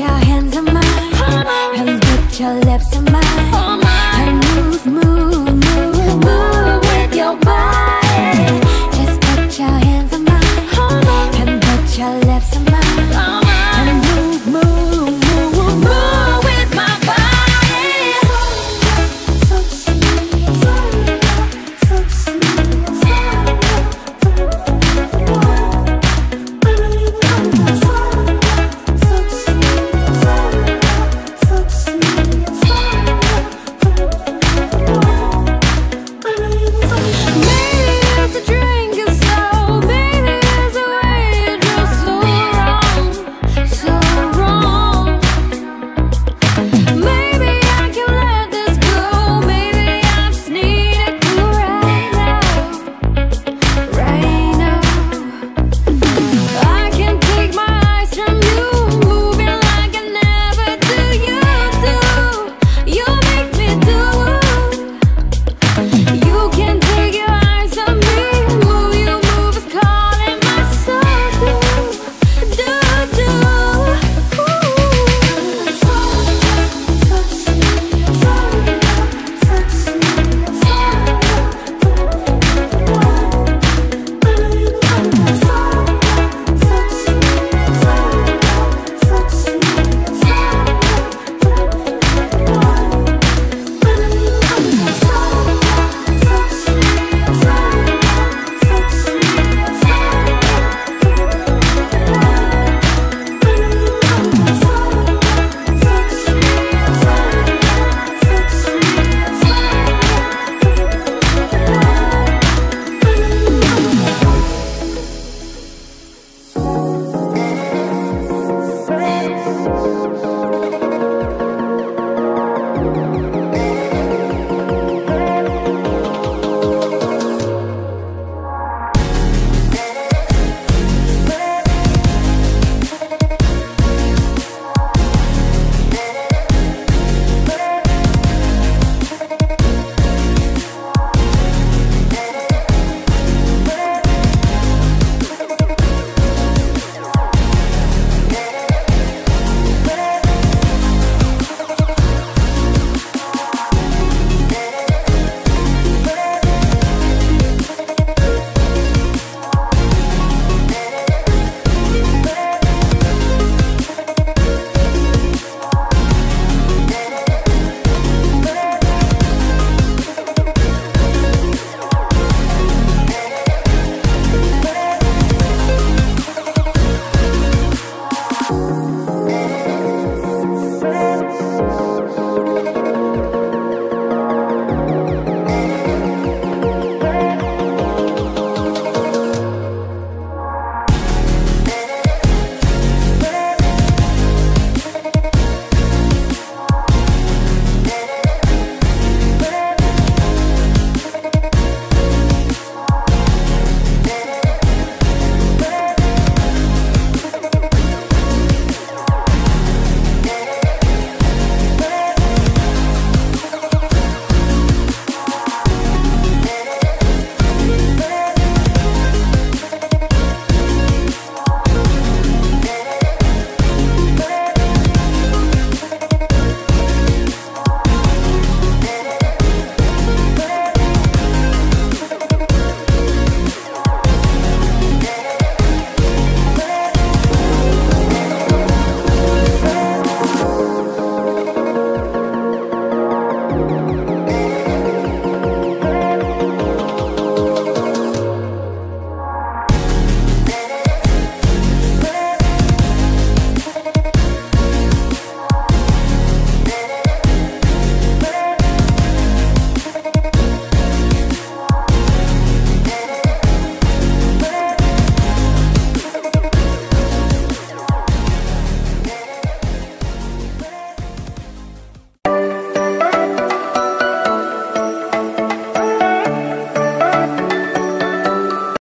your hands on mine. And put your lips on mine.